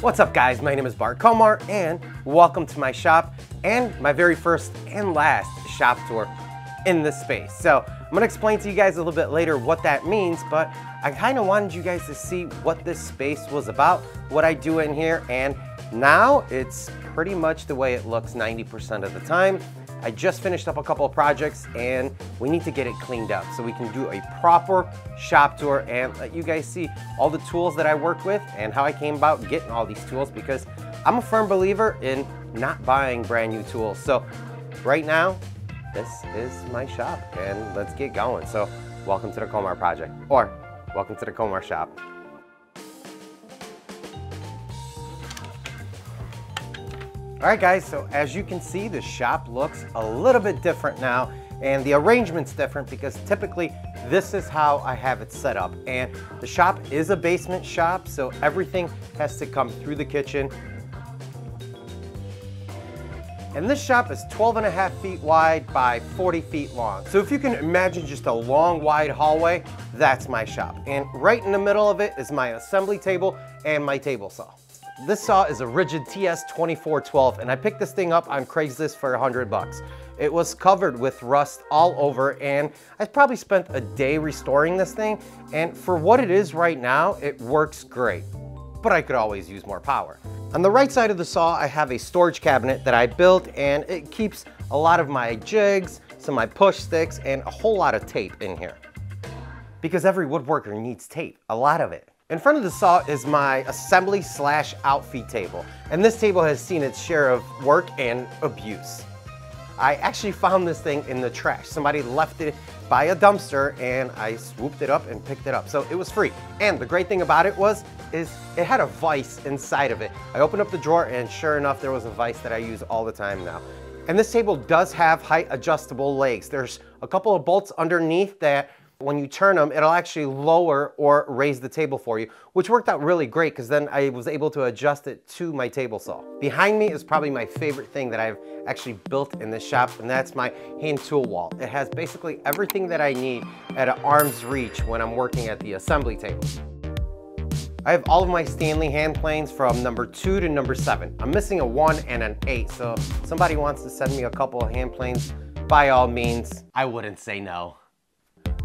What's up guys, my name is Bart Komar and welcome to my shop and my very first and last shop tour in this space. So I'm gonna explain to you guys a little bit later what that means, but I kind of wanted you guys to see what this space was about, what I do in here, and now it's pretty much the way it looks 90% of the time. I just finished up a couple of projects and we need to get it cleaned up so we can do a proper shop tour and let you guys see all the tools that I work with and how I came about getting all these tools because I'm a firm believer in not buying brand new tools. So right now, this is my shop and let's get going. So welcome to the Komar project or welcome to the Komar shop. All right guys, so as you can see, the shop looks a little bit different now and the arrangement's different because typically this is how I have it set up. And the shop is a basement shop, so everything has to come through the kitchen. And this shop is 12 and a half feet wide by 40 feet long. So if you can imagine just a long, wide hallway, that's my shop. And right in the middle of it is my assembly table and my table saw. This saw is a Ridgid TS2412 and I picked this thing up on Craigslist for 100 bucks. It was covered with rust all over and I probably spent a day restoring this thing and for what it is right now, it works great. But I could always use more power. On the right side of the saw, I have a storage cabinet that I built and it keeps a lot of my jigs, some of my push sticks, and a whole lot of tape in here. Because every woodworker needs tape, a lot of it. In front of the saw is my assembly slash outfeed table. And this table has seen its share of work and abuse. I actually found this thing in the trash. Somebody left it by a dumpster and I swooped it up and picked it up. So it was free. And the great thing about it was, is it had a vise inside of it. I opened up the drawer and sure enough, there was a vise that I use all the time now. And this table does have height adjustable legs. There's a couple of bolts underneath that when you turn them, it'll actually lower or raise the table for you, which worked out really great because then I was able to adjust it to my table saw. Behind me is probably my favorite thing that I've actually built in this shop, and that's my hand tool wall. It has basically everything that I need at an arm's reach when I'm working at the assembly table. I have all of my Stanley hand planes from number two to number seven. I'm missing a one and an eight, so if somebody wants to send me a couple of hand planes, by all means, I wouldn't say no.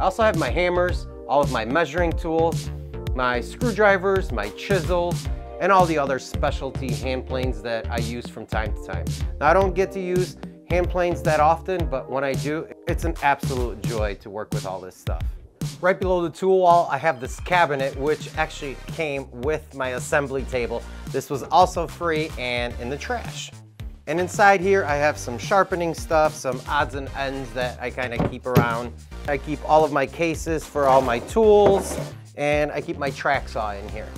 I also have my hammers, all of my measuring tools, my screwdrivers, my chisels, and all the other specialty hand planes that I use from time to time. Now I don't get to use hand planes that often, but when I do, it's an absolute joy to work with all this stuff. Right below the tool wall, I have this cabinet, which actually came with my assembly table. This was also free and in the trash. And inside here, I have some sharpening stuff, some odds and ends that I kind of keep around. I keep all of my cases for all my tools, and I keep my track saw in here.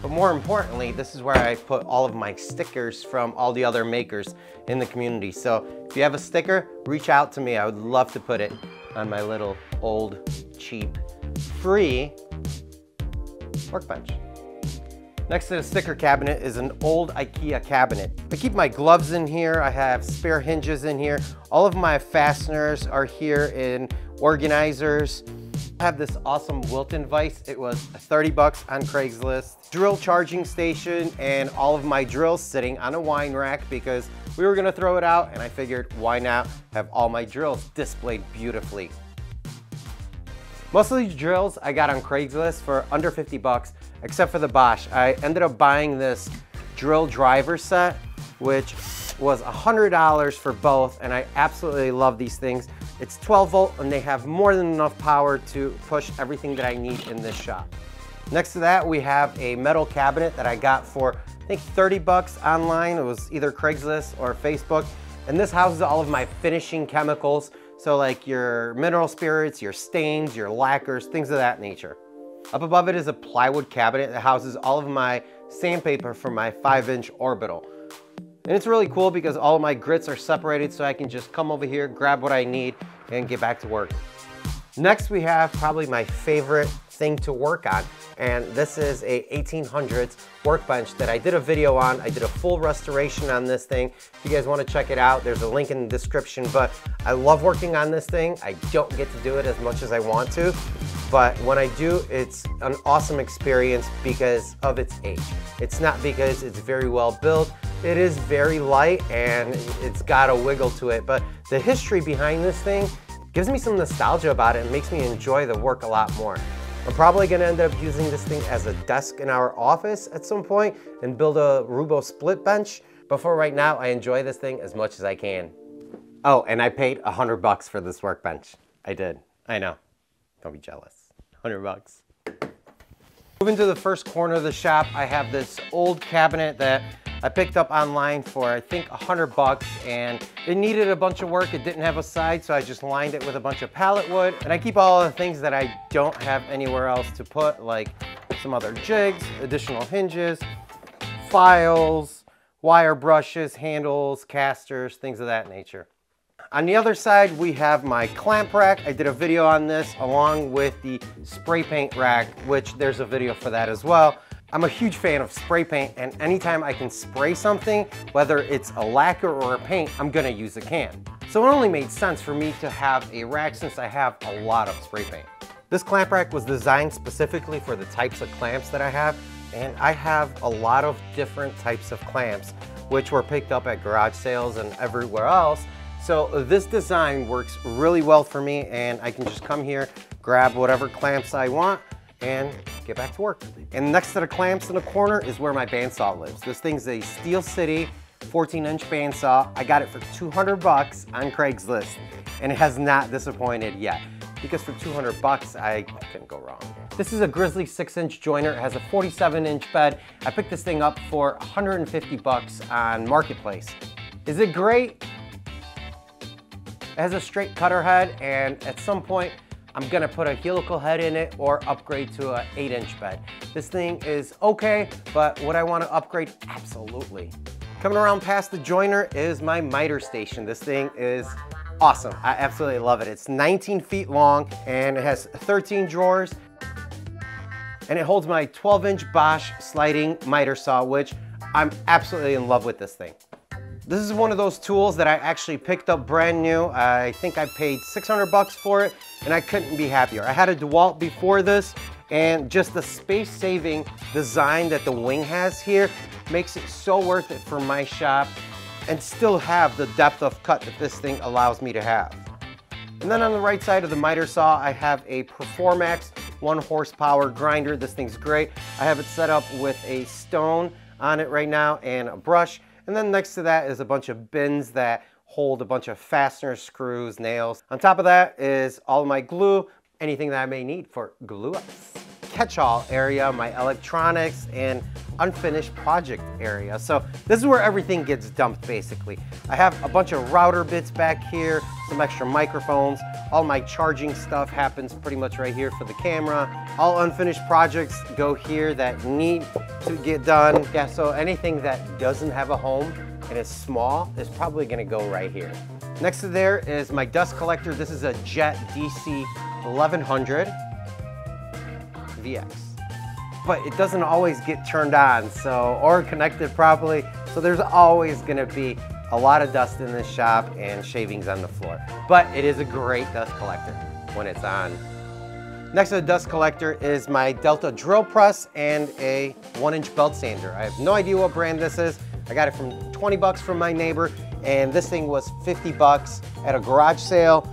But more importantly, this is where I put all of my stickers from all the other makers in the community. So if you have a sticker, reach out to me. I would love to put it on my little old, cheap, free workbench. Next to the sticker cabinet is an old IKEA cabinet. I keep my gloves in here. I have spare hinges in here. All of my fasteners are here in organizers. I have this awesome Wilton vise. It was 30 bucks on Craigslist. Drill charging station and all of my drills sitting on a wine rack because we were gonna throw it out and I figured why not have all my drills displayed beautifully. Most of these drills I got on Craigslist for under 50 bucks except for the Bosch. I ended up buying this drill driver set, which was $100 for both, and I absolutely love these things. It's 12 volt, and they have more than enough power to push everything that I need in this shop. Next to that, we have a metal cabinet that I got for, I think 30 bucks online. It was either Craigslist or Facebook. And this houses all of my finishing chemicals. So like your mineral spirits, your stains, your lacquers, things of that nature. Up above it is a plywood cabinet that houses all of my sandpaper for my five inch orbital. And it's really cool because all of my grits are separated so I can just come over here, grab what I need, and get back to work. Next, we have probably my favorite thing to work on. And this is a 1800s workbench that I did a video on. I did a full restoration on this thing. If you guys wanna check it out, there's a link in the description, but I love working on this thing. I don't get to do it as much as I want to, but when I do, it's an awesome experience because of its age. It's not because it's very well built. It is very light and it's got a wiggle to it, but the history behind this thing gives me some nostalgia about it and makes me enjoy the work a lot more. I'm probably gonna end up using this thing as a desk in our office at some point and build a Roubo split bench. But for right now, I enjoy this thing as much as I can. Oh, and I paid a hundred bucks for this workbench. I did, I know. Don't be jealous, 100 bucks. Moving to the first corner of the shop, I have this old cabinet that I picked up online for I think a hundred bucks and it needed a bunch of work. It didn't have a side, so I just lined it with a bunch of pallet wood. And I keep all the things that I don't have anywhere else to put, like some other jigs, additional hinges, files, wire brushes, handles, casters, things of that nature. On the other side, we have my clamp rack. I did a video on this along with the spray paint rack, which there's a video for that as well. I'm a huge fan of spray paint and anytime I can spray something, whether it's a lacquer or a paint, I'm gonna use a can. So it only made sense for me to have a rack since I have a lot of spray paint. This clamp rack was designed specifically for the types of clamps that I have and I have a lot of different types of clamps which were picked up at garage sales and everywhere else. So this design works really well for me and I can just come here, grab whatever clamps I want and get back to work. And next to the clamps in the corner is where my bandsaw lives. This thing's a Steel City 14 inch bandsaw. I got it for 200 bucks on Craigslist and it has not disappointed yet because for 200 bucks, I couldn't go wrong. This is a Grizzly six inch joiner. It has a 47 inch bed. I picked this thing up for 150 bucks on Marketplace. Is it great? It has a straight cutter head and at some point I'm gonna put a helical head in it or upgrade to an eight inch bed. This thing is okay, but would I wanna upgrade? Absolutely. Coming around past the joiner is my miter station. This thing is awesome. I absolutely love it. It's 19 feet long and it has 13 drawers and it holds my 12 inch Bosch sliding miter saw, which I'm absolutely in love with this thing. This is one of those tools that I actually picked up brand new. I think I paid 600 bucks for it and I couldn't be happier. I had a DeWalt before this and just the space saving design that the wing has here makes it so worth it for my shop and still have the depth of cut that this thing allows me to have. And then on the right side of the miter saw, I have a Performax one horsepower grinder. This thing's great. I have it set up with a stone on it right now and a brush. And then next to that is a bunch of bins that hold a bunch of fasteners, screws, nails. On top of that is all my glue, anything that I may need for glue ups. Catch-all area, my electronics, and unfinished project area. So this is where everything gets dumped basically. I have a bunch of router bits back here, some extra microphones. All my charging stuff happens pretty much right here for the camera. All unfinished projects go here that need to get done. Yeah, so anything that doesn't have a home and is small is probably gonna go right here. Next to there is my dust collector. This is a Jet DC 1100 VX but it doesn't always get turned on so or connected properly. So there's always gonna be a lot of dust in this shop and shavings on the floor. But it is a great dust collector when it's on. Next to the dust collector is my Delta drill press and a one inch belt sander. I have no idea what brand this is. I got it from 20 bucks from my neighbor and this thing was 50 bucks at a garage sale.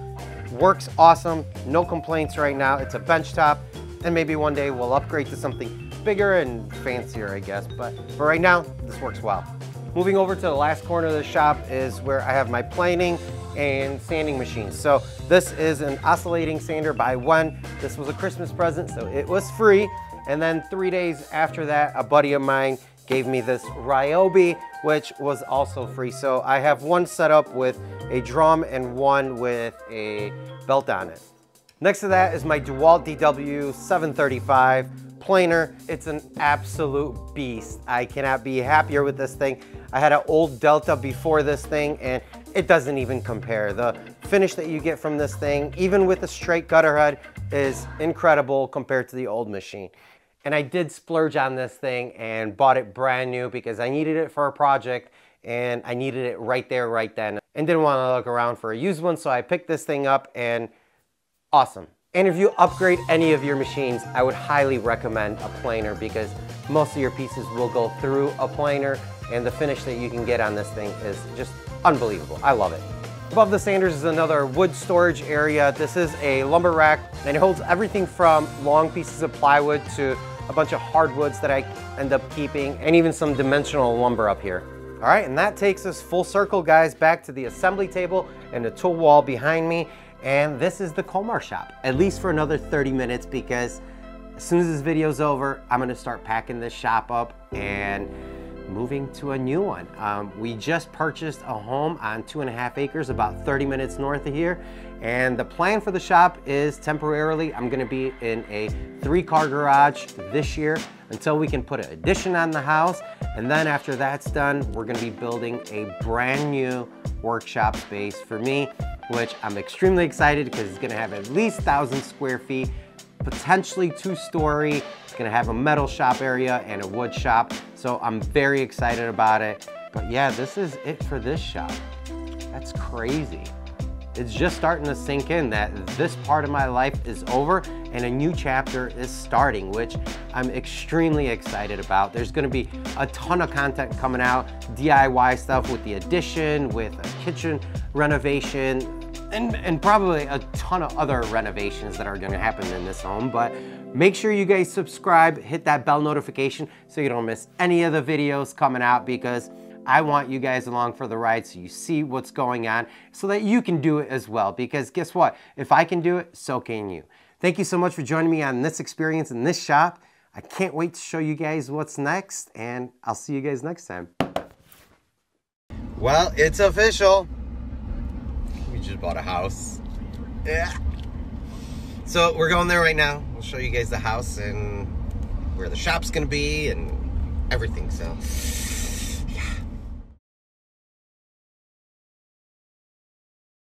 Works awesome, no complaints right now. It's a bench top and maybe one day we'll upgrade to something bigger and fancier, I guess. But for right now, this works well. Moving over to the last corner of the shop is where I have my planing and sanding machines. So this is an oscillating sander by WEN. This was a Christmas present, so it was free. And then three days after that, a buddy of mine gave me this Ryobi, which was also free. So I have one set up with a drum and one with a belt on it. Next to that is my DeWalt DW 735 planer. It's an absolute beast. I cannot be happier with this thing. I had an old Delta before this thing and it doesn't even compare. The finish that you get from this thing, even with a straight cutter head, is incredible compared to the old machine. And I did splurge on this thing and bought it brand new because I needed it for a project and I needed it right there, right then. And didn't want to look around for a used one, so I picked this thing up and awesome. And if you upgrade any of your machines, I would highly recommend a planer because most of your pieces will go through a planer and the finish that you can get on this thing is just unbelievable. I love it. Above the sanders is another wood storage area. This is a lumber rack and it holds everything from long pieces of plywood to a bunch of hardwoods that I end up keeping and even some dimensional lumber up here. All right, and that takes us full circle, guys, back to the assembly table and the tool wall behind me. And this is the Komar shop, at least for another 30 minutes because as soon as this video's over, I'm gonna start packing this shop up and moving to a new one. Um, we just purchased a home on two and a half acres, about 30 minutes north of here. And the plan for the shop is temporarily, I'm gonna be in a three car garage this year until we can put an addition on the house. And then after that's done, we're gonna be building a brand new workshop space for me, which I'm extremely excited because it's gonna have at least 1,000 square feet, potentially two story, It's gonna have a metal shop area and a wood shop. So I'm very excited about it. But yeah, this is it for this shop. That's crazy. It's just starting to sink in that this part of my life is over and a new chapter is starting, which I'm extremely excited about. There's gonna be a ton of content coming out, DIY stuff with the addition, with a kitchen renovation, and, and probably a ton of other renovations that are gonna happen in this home. But Make sure you guys subscribe, hit that bell notification so you don't miss any of the videos coming out because I want you guys along for the ride so you see what's going on so that you can do it as well. Because guess what? If I can do it, so can you. Thank you so much for joining me on this experience in this shop. I can't wait to show you guys what's next and I'll see you guys next time. Well, it's official. We just bought a house. Yeah. So we're going there right now. We'll show you guys the house and where the shop's gonna be and everything. So